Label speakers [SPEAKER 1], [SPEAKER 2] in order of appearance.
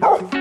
[SPEAKER 1] Oh.